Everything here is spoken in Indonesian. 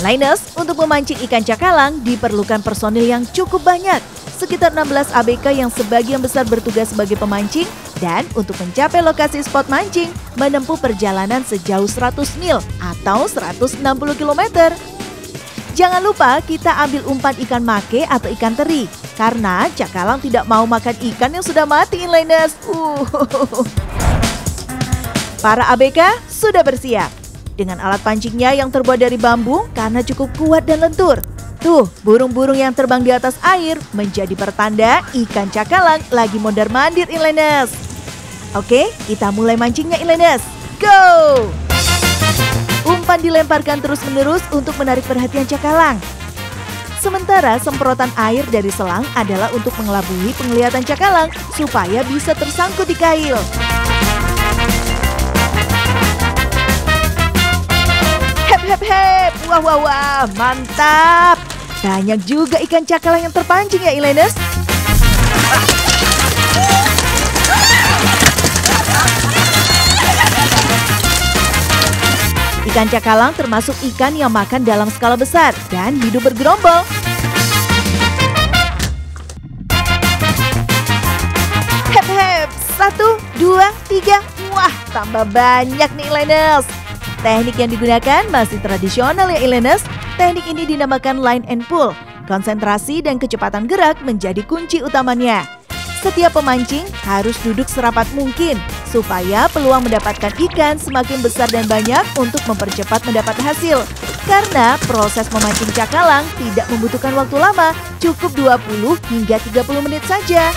Linus, untuk memancing ikan cakalang diperlukan personil yang cukup banyak, sekitar 16 ABK yang sebagian besar bertugas sebagai pemancing dan untuk mencapai lokasi spot mancing menempuh perjalanan sejauh 100 mil atau 160 km. Jangan lupa kita ambil umpan ikan make atau ikan teri karena cakalang tidak mau makan ikan yang sudah mati inliners. Uh. Para ABK sudah bersiap dengan alat pancingnya yang terbuat dari bambu karena cukup kuat dan lentur. Tuh, burung-burung yang terbang di atas air menjadi pertanda ikan cakalang lagi mondar-mandir inliners. Oke, kita mulai mancingnya inliners. Go! Umpan dilemparkan terus-menerus untuk menarik perhatian cakalang. Sementara semprotan air dari selang adalah untuk mengelabui penglihatan cakalang supaya bisa tersangkut di kail. Hep hep wah wah wah, mantap. Banyak juga ikan cakalang yang terpancing ya Ilenes. Ikan cakalang termasuk ikan yang makan dalam skala besar dan hidup bergerombol. Hep hep, satu, dua, tiga, wah tambah banyak nih Ilenes. Teknik yang digunakan masih tradisional ya Ilenes. Teknik ini dinamakan line and pull. Konsentrasi dan kecepatan gerak menjadi kunci utamanya. Setiap pemancing harus duduk serapat mungkin supaya peluang mendapatkan ikan semakin besar dan banyak untuk mempercepat mendapat hasil. Karena proses memancing cakalang tidak membutuhkan waktu lama, cukup 20 hingga 30 menit saja.